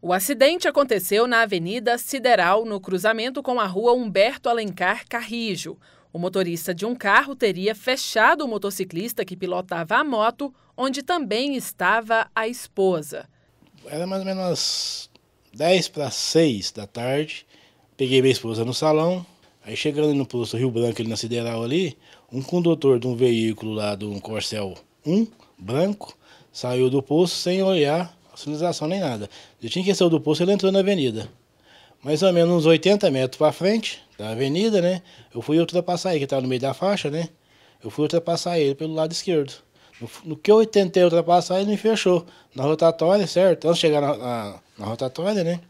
O acidente aconteceu na Avenida Sideral, no cruzamento com a rua Humberto Alencar Carrijo. O motorista de um carro teria fechado o motociclista que pilotava a moto, onde também estava a esposa. Era mais ou menos 10 para 6 da tarde. Peguei minha esposa no salão. Aí chegando no posto Rio Branco, ali na Sideral ali, um condutor de um veículo lá, de um Corcel 1, branco, saiu do posto sem olhar sinalização nem nada. Eu tinha que sair do posto, ele entrou na avenida. Mais ou menos uns 80 metros para frente da avenida, né? Eu fui ultrapassar ele, que estava no meio da faixa, né? Eu fui ultrapassar ele pelo lado esquerdo. No, no que eu tentei ultrapassar, ele me fechou. Na rotatória, certo? Antes de chegar na, na, na rotatória, né?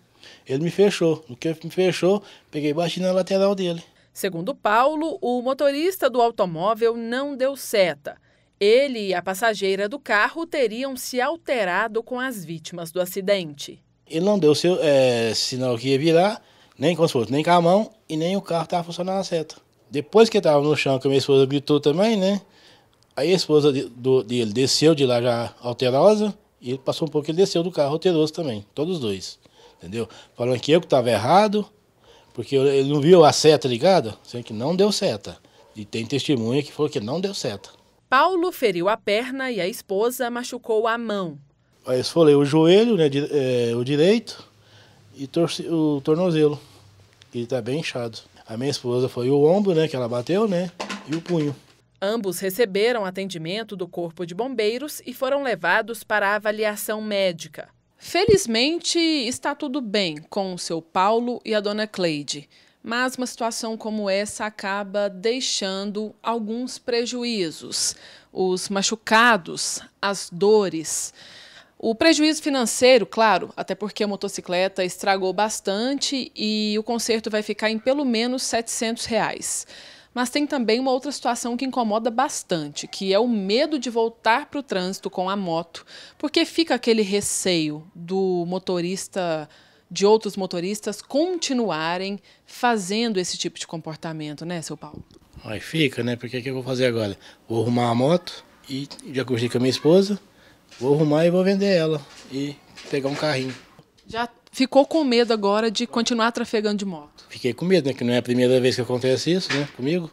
Ele me fechou. No que ele me fechou, peguei bati na lateral dele. Segundo Paulo, o motorista do automóvel não deu seta. Ele e a passageira do carro teriam se alterado com as vítimas do acidente. Ele não deu seu, é, sinal que ia virar, nem com fosse, nem com a mão, e nem o carro estava funcionando a seta. Depois que estava no chão, que a minha esposa gritou também, né? Aí a esposa de, do, dele desceu de lá já alterosa, e ele passou um pouco, ele desceu do carro alteroso também, todos os dois. Entendeu? Falando que eu que estava errado, porque ele não viu a seta ligada, sendo que não deu seta. E tem testemunha que falou que não deu seta. Paulo feriu a perna e a esposa machucou a mão. Aí esfolei o joelho, né, é, o direito, e torci, o tornozelo, que está bem inchado. A minha esposa foi o ombro, né, que ela bateu, né, e o punho. Ambos receberam atendimento do Corpo de Bombeiros e foram levados para a avaliação médica. Felizmente, está tudo bem com o seu Paulo e a dona Cleide mas uma situação como essa acaba deixando alguns prejuízos, os machucados, as dores. O prejuízo financeiro, claro, até porque a motocicleta estragou bastante e o conserto vai ficar em pelo menos 700 reais. Mas tem também uma outra situação que incomoda bastante, que é o medo de voltar para o trânsito com a moto, porque fica aquele receio do motorista de outros motoristas continuarem fazendo esse tipo de comportamento, né, seu Paulo? Aí fica, né? Porque o que eu vou fazer agora? Vou arrumar a moto e já curti com a minha esposa, vou arrumar e vou vender ela e pegar um carrinho. Já ficou com medo agora de continuar trafegando de moto? Fiquei com medo, né? Que não é a primeira vez que acontece isso, né? Comigo.